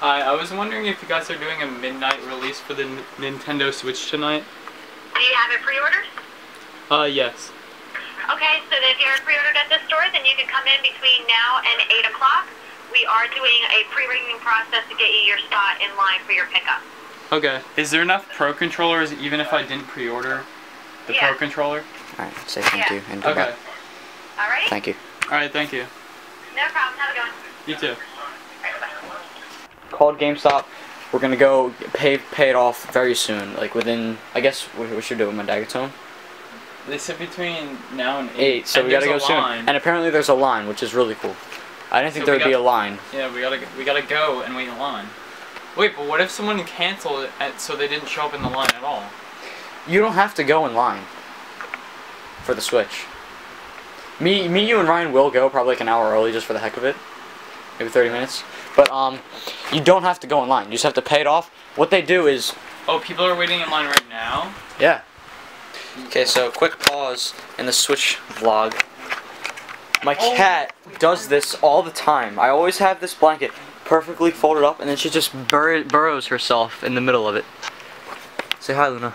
Hi, I was wondering if you guys are doing a midnight release for the N- Nintendo Switch tonight. Do you have it pre-ordered? Uh, yes. Okay, so then if you're pre-ordered at the store, then you can come in between now and 8 o'clock. We are doing a pre-ringing process to get you your spot in line for your pickup. Okay. Is there enough Pro Controllers even if I didn't pre-order the Yeah. Pro Controller? Alright, say thank Yeah. you and goodbye. Okay. Alright? Thank you. Alright, thank you. No problem. Have a good one. You too. Alright. Called GameStop. We're gonna go pay pay it off very soon. Like within, I guess we, we should do it when Dad gets home. They said between now and 8. Eight. So and we gotta go soon. line. And apparently there's a line, which is really cool. I didn't think So there we would be a line. Yeah, we gotta we gotta go and wait in line. Wait, but what if someone canceled it at, so they didn't show up in the line at all? You don't have to go in line for the Switch. Me, me, you, and Ryan will go probably like an hour early just for the heck of it, maybe 30 minutes. But um, you don't have to go in line. You just have to pay it off. What they do is, Oh, people are waiting in line right now. yeah. Okay, so quick pause in the Switch vlog. My cat does this all the time. I always have this blanket perfectly folded up, and then she just bur- burrows herself in the middle of it. Say hi, Luna.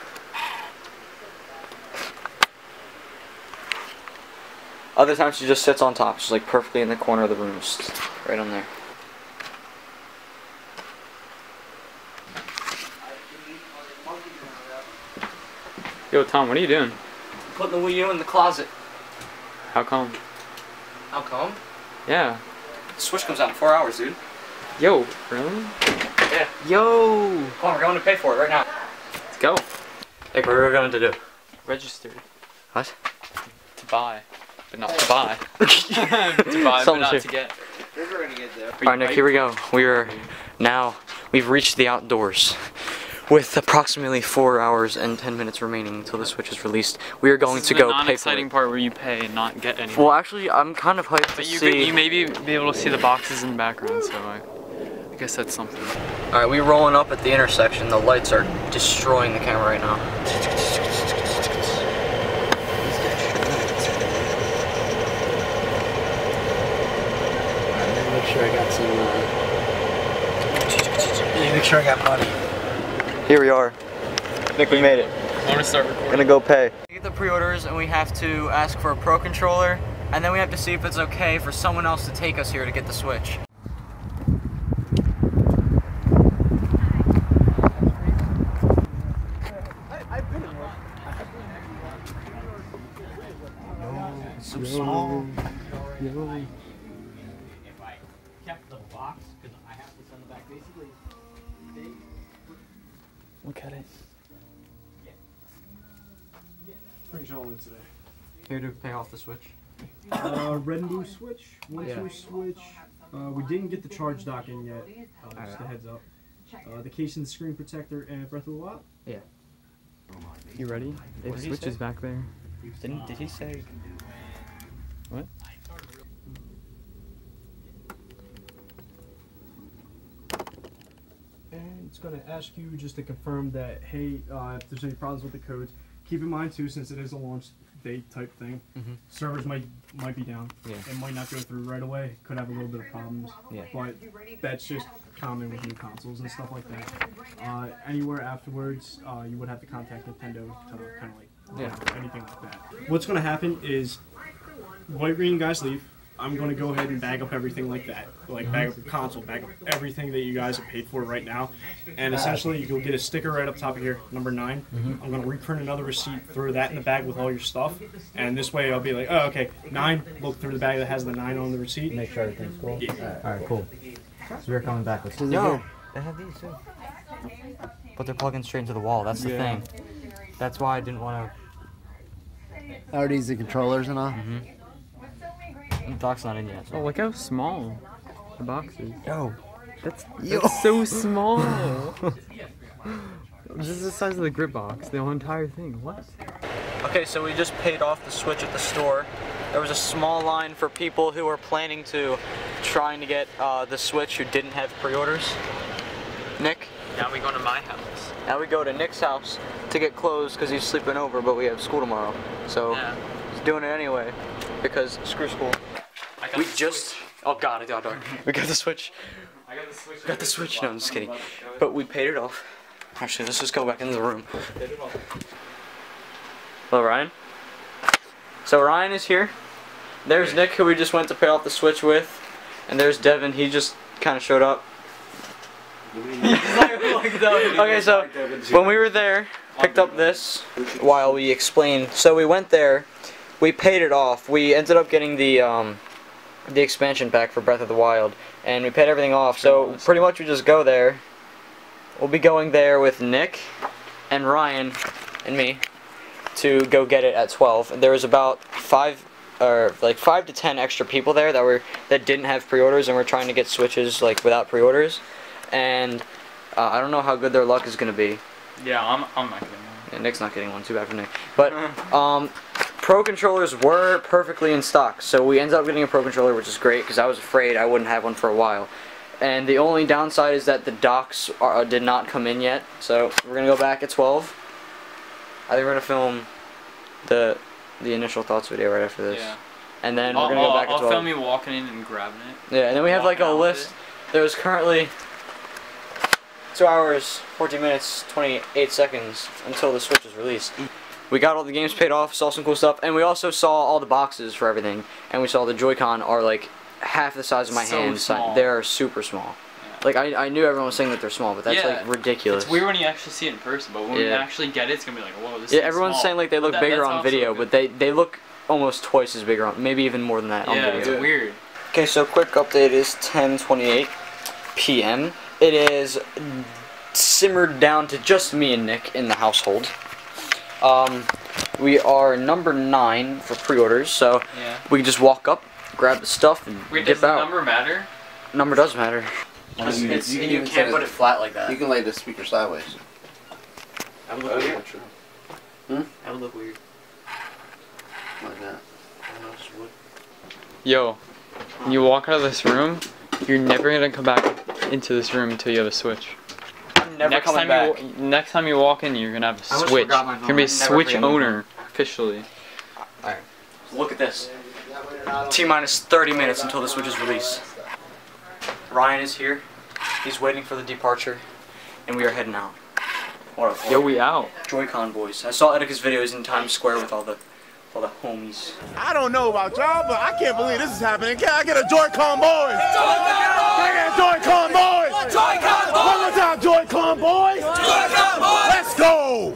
Other times she just sits on top. She's like perfectly in the corner of the room, just right on there. Yo, Tom, what are you doing? Putting the Wii U in the closet. How come? How come? Yeah. The Switch comes out in four hours, dude. Yo, really? Yeah. Yo. Come on, we're going to pay for it right now. Let's go. Hey, what are we going to do? Register. What? to buy, but not to buy. to buy, but Something not to- to get. Alright, Nick, here we go. We are now, we've reached the outdoors. With approximately four hours and ten minutes remaining until the Switch is released, we are going This is to the go pay for non-exciting part where you pay and not get anything. Well, actually, I'm kind of hyped to but you see. could, you maybe be able to see the boxes in the background, so I, I guess that's something. Alright, we're rolling up at the intersection. The lights are destroying the camera right now. Make sure I got some. Uh, make sure I got money. Here we are. Nick, we made it. I want to start recording. Gonna go pay. We get the pre-orders and we have to ask for a Pro Controller, and then we have to see if it's okay for someone else to take us here to get the Switch. Here to pay off the Switch. Uh, red and blue switch, one Yeah. two switch. Uh, we didn't get the charge dock in yet. Uh, just a heads up. Uh, the case and the screen protector and Breath of the Wild. Yeah. You ready? What did Switch is back there. Didn't did he say? What? And it's going to ask you just to confirm that, hey, uh, if there's any problems with the codes, keep in mind too, since it is a launch date type thing, Mhm. servers might might be down. Yeah. It might not go through right away. Could have a little bit of problems. Yeah. But that's just common with new consoles and stuff like that. Uh, anywhere afterwards, uh, you would have to contact Nintendo to kind of like Yeah. anything like that. What's going to happen is white green guys leave. I'm going to go ahead and bag up everything like that. Like bag up your console, bag up everything that you guys have paid for right now. And essentially, you'll get a sticker right up top of here, number 9 mm-hmm. I'm going to reprint another receipt, throw that in the bag with all your stuff. And this way, I'll be like, oh, okay, nine. Look through the bag that has the nine on the receipt. Make sure everything's cool. Yeah. All right, cool. So we're coming back with. No, they have these too. But they're plugging straight into the wall. That's the Yeah. thing. That's why I didn't want to. Are these the controllers and all? to. The dock's not in yet. Oh, look how small the box is. Yo. That's, that's so small. this is the size of the grip box, the whole entire thing. What? Okay, so we just paid off the Switch at the store. There was a small line for people who were planning to trying to get uh, the Switch who didn't have pre-orders. Nick, Now we go to my house. now we go to Nick's house to get clothes because he's sleeping over, but we have school tomorrow. So Yeah. he's doing it anyway because screw school. I We just Oh god, it got dark. We got the switch. I got the switch. Got the switch. No, I'm just kidding. But we paid it off. Actually, let's just go back into the room. Hello, Ryan. So Ryan is here. There's Nick, who we just went to pay off the switch with, and there's Devin. He just kind of showed up. okay, so when we were there, picked up this while we explained. So we went there, we paid it off. We ended up getting the um, the expansion pack for Breath of the Wild, and we paid everything off. So pretty much we just go there. We'll be going there with Nick and Ryan and me to go get it at 12. And there was about five or like five to ten extra people there that were that didn't have pre-orders and were trying to get switches like without pre-orders. And uh, I don't know how good their luck is gonna be. Yeah, I'm, I'm not getting one. Yeah, Nick's not getting one. Too bad for Nick. But um, pro controllers were perfectly in stock, so we ended up getting a pro controller, which is great because I was afraid I wouldn't have one for a while. And the only downside is that the docks are, uh, did not come in yet, so we're gonna go back at 12. I think we're gonna film the the initial thoughts video right after this, Yeah. and then I'll, we're gonna go I'll- back at I'll film you walking in and grabbing it. Yeah, and then we have like a walking out with list. There's currently two hours, 14 minutes, 28 seconds until the Switch is released. We got all the games paid off, saw some cool stuff, and we also saw all the boxes for everything. And we saw the Joy-Con are like half the size of my So hand. small. They're super small. Yeah. Like I, I knew everyone was saying that they're small, but that's Yeah, like ridiculous. It's weird when you actually see it in person, but when you actually get it, it's gonna be like, whoa, this Yeah, thing's everyone's small. saying like they look That- bigger on video, but they they look almost twice as bigger on, maybe even more than that on yeah, video. it's weird. Okay, so quick update is 10:28 p.m. It is simmered down to just me and Nick in the household. Um, we are number nine for pre-orders, so Yeah. we can just walk up, grab the stuff, and Wait, does dip the out. number matter? Number does matter. You It's, can- it's- you can you even can't put it- it flat like that. You can lay the speaker sideways. That would Oh, look yeah, weird. true. That would look weird. Like that. I don't know. Yo, when you walk out of this room, you're never gonna come back into this room until you have a switch. I'm never next coming time back. you next time you walk in, you're gonna have a I switch. forgot my You're gonna be a never switch owner officially. Alright. Look at this. T minus 30 minutes until the Switch is released. Ryan is here. He's waiting for the departure, and we are heading out. What a Yo, we out. Joy-Con boys. I saw Etika's videos in Times Square with all the all the homies. I don't know about y'all, but I can't believe this is happening. Can I get a Joy-Con boys? Can I get a Joy-Con boys? Joy-Con boys! One more time, Joy-Con boys! Joy-Con boys! Let's go!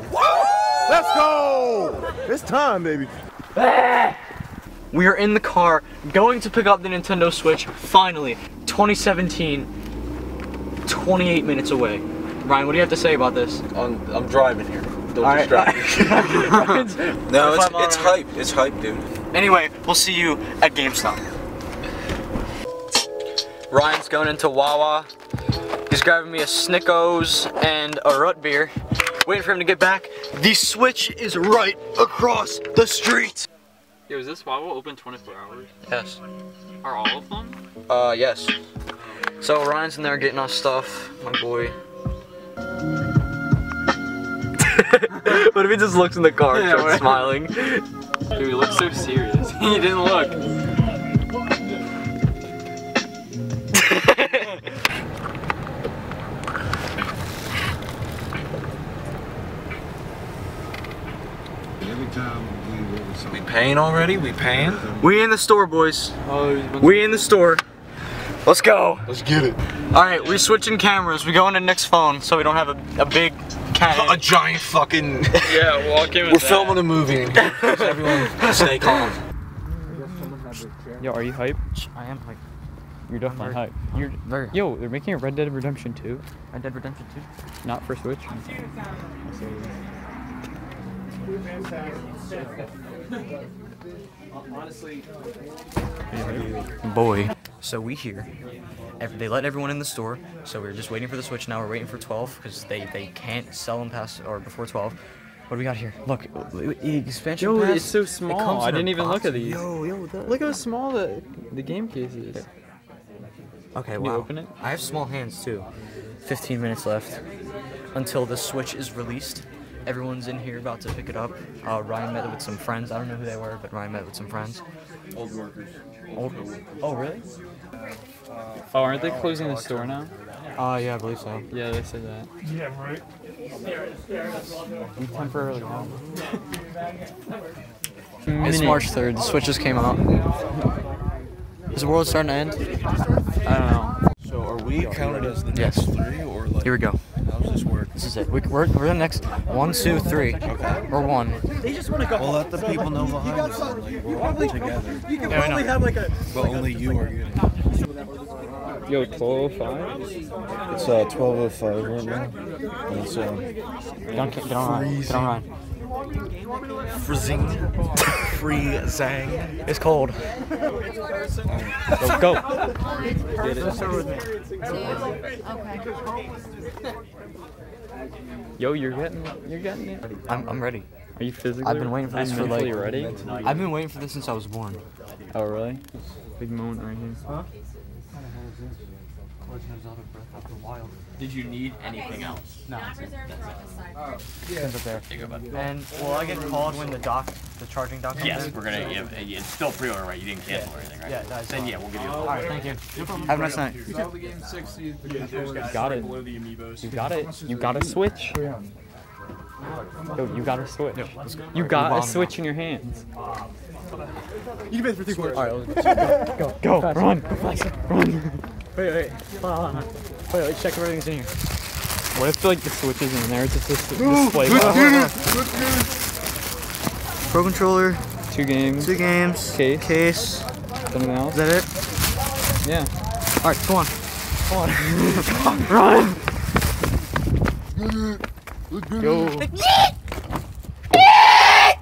Let's go! It's time, baby. We are in the car going to pick up the Nintendo Switch. Finally, 2017. 28 minutes away. Ryan, what do you have to say about this? I'm, I'm driving here. Don't All right. distract me. No, it's, High it's Ryan. hype. It's hype, dude. Anyway, we'll see you at GameStop. Ryan's going into Wawa. He's grabbing me a Snickos and a root beer. Waiting for him to get back. The Switch is right across the street. Yo, is this Wawa open 24 hours? Yes. Are all of them? Uh, yes. So Ryan's in there getting us stuff, my boy. What if he just looks in the car and Yeah, starts right. smiling? Dude, he looks so serious. he didn't look. We paying already? We paying? We in the store, boys. Oh, We in the store. Let's go. Let's get it. All right, we're switching cameras. We go into Nick's phone so we don't have a, a big A giant fucking. yeah, walk in with We're that. filming a movie. Everyone, stay calm. Yo, are you hype? I am like You're definitely hype. You're very. Yo, they're making a Red Dead Redemption 2, Red Dead Redemption 2. not for Switch. Honestly, Boy. So we here. Ev- They let everyone in the store, so we're just waiting for the Switch now. We're waiting for 12 because they, they can't sell them past or before 12. What do we got here? Look, w- w- expansion Yo, pass. it's so It small. comes I didn't even look at these. Yo, yo, that, Look how small the the game case is. Okay, Can you open it? I have small hands too. 15 minutes left until the Switch is released. Everyone's in here about to pick it up. Uh, Ryan met with some friends. I don't know who they were, but Ryan met with some friends. Old workers. Old. Oh, really? Oh, aren't they closing the store now? Uh, yeah, I believe so. Yeah, they said that. Yeah, right. We temporarily have. It's March 3rd. The Switch just came out. Is the world starting to end? I don't know. So are we counted as the Yes. three or like Here we go. How does this is it. We, we're, we're the next one, two, three. Okay. Or one. Well, let the people know behind us. Like, we're all together. Yeah, I know. But only you are getting. Yo, 1205? It's uh 12:05 right now. And it's uh Don't get, get on Ryan. Get on Ryan. freezing, freezing. It's cold. Go, go. Yo, you're getting, you're getting it. I'm, I'm ready. Are you physically? I've been waiting for this for like. mentally ready. I've been waiting for this since I was born. Oh really? Big moment right here. Did you need anything else? No. It's up there. And will I get called when the dock, the charging dock comes Yes, in? we're gonna. Yeah, it's still pre-order, right? You didn't cancel or anything, right? Yeah, that's Then yeah, we'll give you. All right, thank you. Have a nice night. the game six, you, got it. below the amiibos. You got it. You got a switch. Yo, you got a switch. You got a switch in your hands. You can pay for three quarters. All right, let's go. Go, run, run. Wait, wait. Hold on, hold on. Wait, let's check if everything's in here. What if like the switch isn't in there? It's just this display. box? Pro controller, Two games. two games, Case. case. Something Is else? that it? Yeah. All right, come on. Come on. Run. Yo.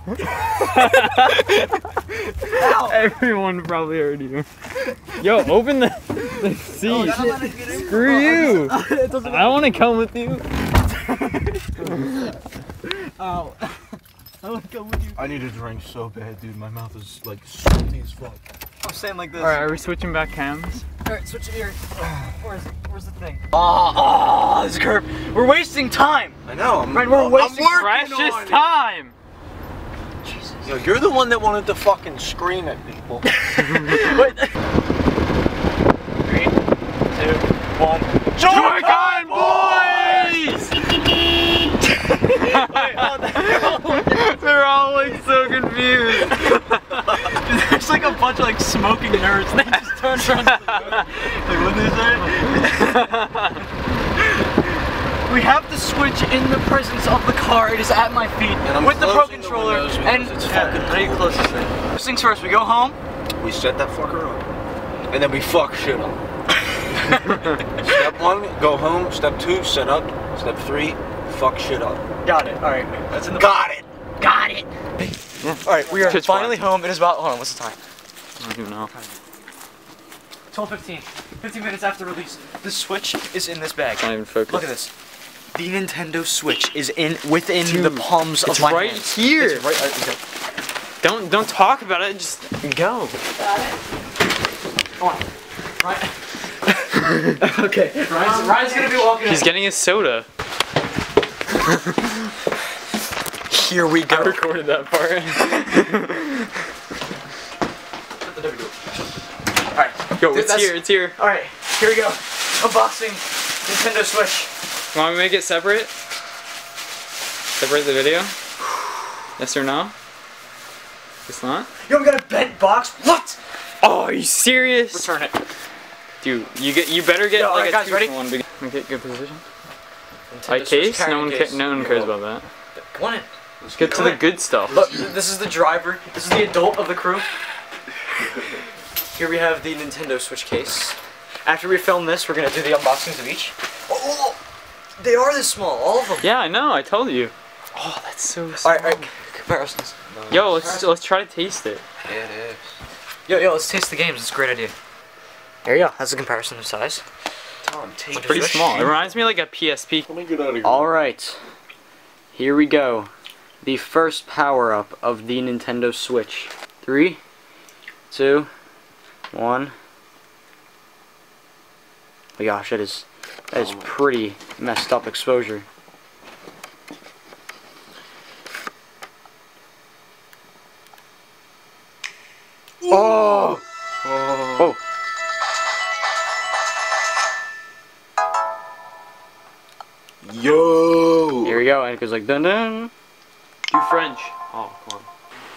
Everyone probably heard you. Yo, open the, the seat. Screw oh, you. I want to come with you. I need a drink so bad, dude. My mouth is like salty as fuck. I'm saying like this. All right, are we switching back cams? All right, switch it here. Where's Where's the thing? Oh, oh, this curve. We're wasting time. I know. I'm, Right, we're wasting Precious time. Yo, you're the one that wanted to fucking scream at people. Wait. Three, two, one. Joy-Con boys! They're all like so confused. There's like a bunch of like smoking nerds. and They just turned around. like what is it? We have the switch in the presence of the car. It is at my feet I'm with the pro closing the controller. and it's yeah, fucking I need to close this thing. First things first. We go home. we set that fucker up, and then we fuck shit up. Step one, go home. Step two, set up. Step three, fuck shit up. Got it. All right. That's in the. Got it. Got it. All right. We are Pitch finally home. It is about. Hold on. What's the time? I don't even know. 12:15. 15 minutes after release. The Switch is in this bag. Can't even focus. Look at this. The Nintendo Switch is in within Dude, the palms of my right hands. here. It's right. Uh, okay. Don't don't talk about it. Just go. Come on. Right. okay. Ryan's, Ryan's gonna be walking. He's getting his soda. Here we I go. recorded that part. All right. Yo, Dude, it's here. It's here. All right. Here we go. Unboxing Nintendo Switch. Want me to make it separate? Separate the video? Yes or no? It's not? Yo, we got a bent box. What? Oh, are you serious? Return it. Dude, you get you better get Yo, like alright, a guys, ready? for one. Big, okay, good position. Nintendo Like case? No carrying one, ca- case. no one cares about that. Come on in. Let's get to the good stuff. Look, this is the driver. This is the adult of the crew. Here we have the Nintendo Switch case. After we film this, we're gonna do the unboxings of each. They are this small, all of them. Yeah, I know. I told you. Oh, that's so. Small. All right, all right. Comparisons. Yo, let's let's try to taste it. Yeah, It is. Yo, yo, let's taste the games. It's a great idea. There you go. That's a comparison of size. Tom, take Pretty Switch. small. It reminds me like a PSP. Let me get out of here. All right, here we go. The first power up of the Nintendo Switch. Three, two, one. Oh my gosh, that is that is pretty messed up exposure. Oh! Oh! Oh! Yo! Here we go, and it goes like dun dun. You French. Oh, come on.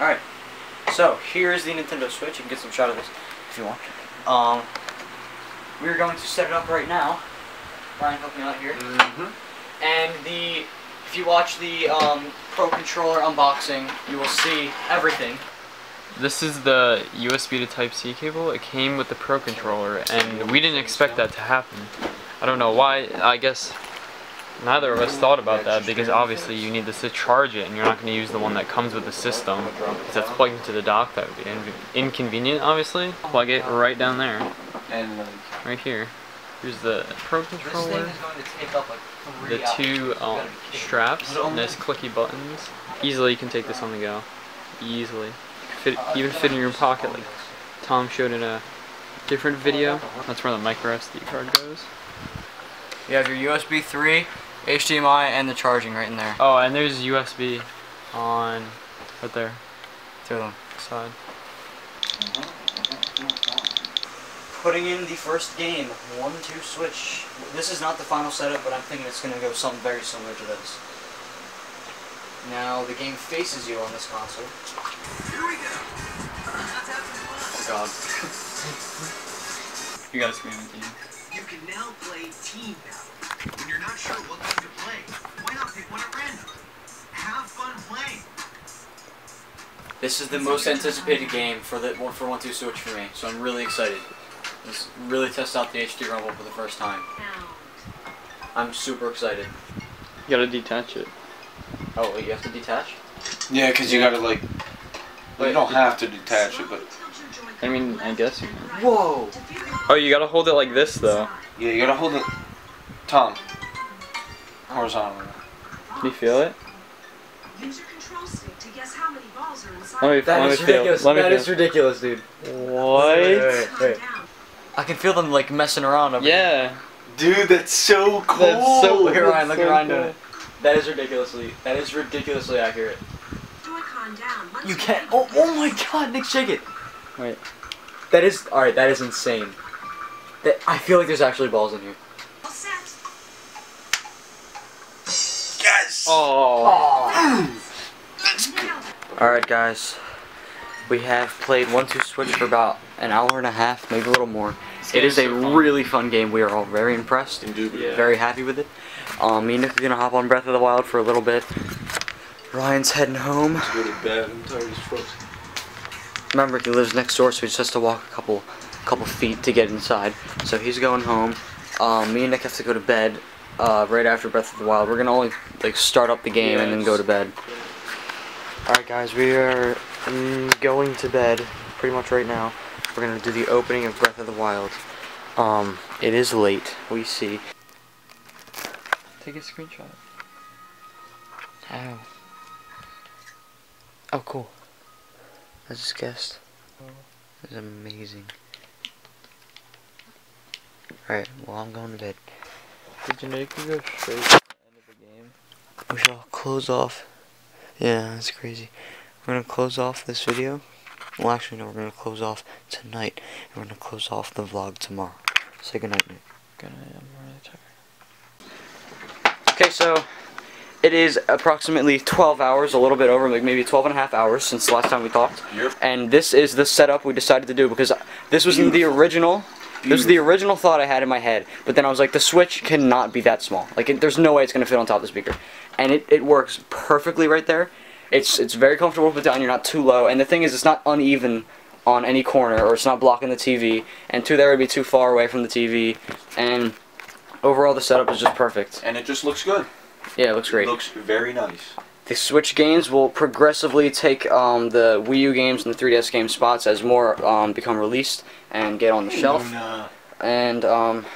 Alright. So, here's the Nintendo Switch. You can get some shot of this if you want. Um, we're going to set it up right now. Ryan, help me out here. Mm-hmm. And the, if you watch the um, Pro Controller unboxing, you will see everything. This is the USB to Type C cable. It came with the Pro controller, and we didn't expect that to happen. I don't know why. I guess neither of us thought about that because obviously you need this to charge it, and you're not going to use the one that comes with the system because that's plugged into the dock. That would be inconvenient, obviously. Plug it right down there, And like, right here. Here's the Pro This thing controller. is going to take up like three The two um, straps, nice clicky buttons. Easily you can take this on the go. Easily. Fit, even fit in your pocket like Tom showed in a different video. That's where the micro SD card goes. You have your USB 3, HDMI, and the charging right in there. Oh, and there's USB on right there, Two of them. side. Putting in the first game, one, two, switch. This is not the final setup, but I'm thinking it's going to go something very similar to this. Now, the game faces you on this console. Here we Oh god. You gotta scream it, dude. You can now play Team Battle. When you're not sure what game to play, why not pick one at random? Have fun playing. This is the most anticipated game for the one for one two switch for me, so I'm really excited. Let's really test out the HD Rumble for the first time. I'm super excited. You gotta detach it. Oh, wait, you have to detach? yeah, because you gotta like. Wait, you don't have to detach it, but I mean, I guess you can. Whoa! Oh, you gotta hold it like this though. yeah, you gotta hold it. Tom. Horizontally. Can you feel it? Use your control stick to guess how many balls are inside. Let me, That let is me feel. ridiculous. Let me That feel. is ridiculous, dude. What? Wait, wait. I can feel them like messing around over here. Yeah. Dude, that's so cool. That's so Look at Ryan, look at so Ryan doing it. That is ridiculously, that is ridiculously accurate. Down. You can't, oh, oh my god, Nick, shake it. Wait. That is, alright, that is insane. That, I feel like there's actually balls in here. All set. Yes. Oh. Alright guys, we have played 1-2 Switch for about an hour and a half, maybe a little more. It is a fun. really fun game, we are all very impressed, Indubitably. very happy with it. Um, me and Nick are gonna hop on Breath of the Wild for a little bit. Ryan's heading home. Go to bed. I'm tired as fuck. Remember, he lives next door, so he just has to walk a couple, couple feet to get inside. So he's going home. Um, me and Nick have to go to bed uh, right after Breath of the Wild. We're gonna only like start up the game and then go to bed. All right, guys, we are mm, going to bed pretty much right now. We're gonna do the opening of Breath of the Wild. Um, it is late. We see. Take a screenshot. Ow. Oh, cool. I just guessed. That's amazing. Alright, well, I'm going to bed. Did you you can go straight to the end of the game? We shall close off. Yeah, that's crazy. We're gonna close off this video. Well, actually, no, we're gonna close off tonight. And we're gonna close off the vlog tomorrow. Say goodnight, Nick. Good night, I'm really tired. Okay, so it is approximately 12 hours, a little bit over, like maybe 12 and a half hours since the last time we talked. Yep. And this is the setup we decided to do because this was the original. This was the original thought I had in my head, but then I was like, the Switch cannot be that small. Like, it, there's no way it's gonna fit on top of the speaker, and it, it works perfectly right there. It's it's very comfortable to put down. You're not too low, and the thing is, it's not uneven on any corner, or it's not blocking the TV. And two, there would be too far away from the TV, and overall the setup is just perfect. And it just looks good. Yeah, it looks great. It looks very nice. The Switch games will progressively take um, the Wii U games and the 3DS game spots as more um, become released and get on the shelf. And, uh, And um,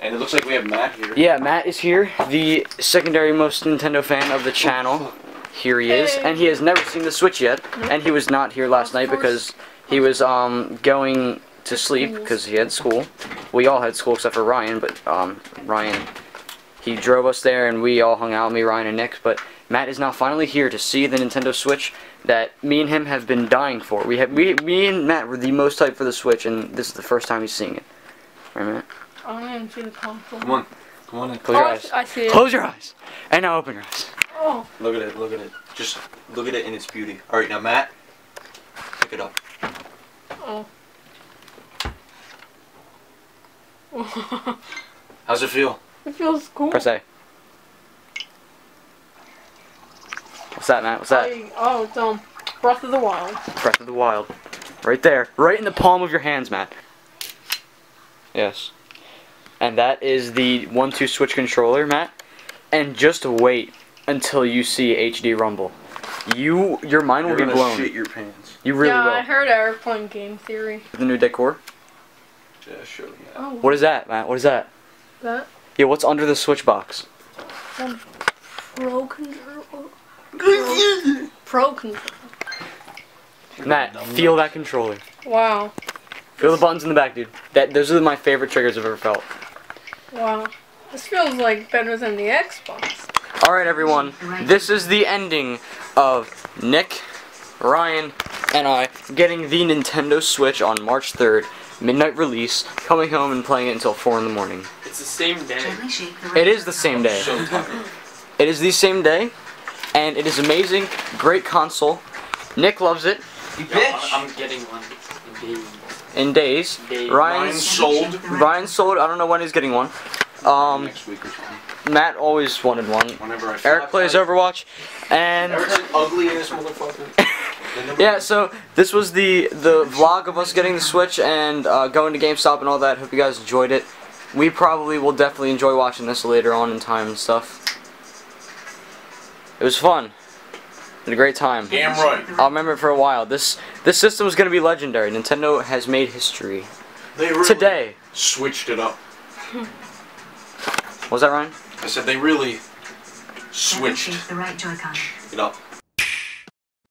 and it looks like we have Matt here. yeah, Matt is here, the secondary most Nintendo fan of the channel. Here he is, and he has never seen the Switch yet, and he was not here last night because he was um, going to sleep because he had school. We all had school except for Ryan, but um, Ryan, he drove us there and we all hung out, me, Ryan, and Nick. But Matt is now finally here to see the Nintendo Switch that me and him have been dying for. We have, we, me and Matt were the most hyped for the Switch, and this is the first time he's seeing it. Right, Matt? I want to see the console. Come on. Come on in. Close your Oh, eyes. I see it. Close your eyes. And now open your eyes. Oh. Look at it. Look at it. Just look at it in its beauty. All right, now Matt, pick it up. Oh. How's it feel? it feels cool. Press A. What's that, Matt? What's that? I- oh, it's um, Breath of the Wild. Breath of the Wild. Right there. Right in the palm of your hands, Matt. Yes. And that is the 1-2 switch controller, Matt. And just wait until you see HD Rumble. You, your mind will You're be gonna blown. shit your pants. You really yeah, will. I heard Eric playing Game Theory. The new decor. Yeah, sure. Yeah. Oh, What is that, Matt? What is that? that? Yeah, what's under the switch box? Some pro control. Pro, pro control. Matt, feel that controller. Wow. Feel the buttons in the back, dude. That those are my favorite triggers I've ever felt. Wow. This feels like better than the Xbox. All right, everyone. This is the ending of Nick, Ryan, and I getting the Nintendo Switch on March 3rd, midnight release, coming home and playing it until 4 in the morning. It's the same day. It is the same day. It is the same day, and it is amazing. Great console. Nick loves it I'm, I'm getting one in days. in days. Days. Ryan sold Ryan sold. I don't know when he's getting one. Um, next week or something. Matt always wanted one. Whenever I. Eric plays Overwatch, and Eric's ugly in this motherfucker. yeah. So this was the the vlog of us getting the Switch and uh, going to GameStop and all that. Hope you guys enjoyed it. We probably will definitely enjoy watching this later on in time and stuff. It was fun. Had a great time. Damn right. I'll remember it for a while. This this system is gonna be legendary. Nintendo has made history They really today. switched it up. Was that Ryan? I said they really switched the right Joy-Con. it up.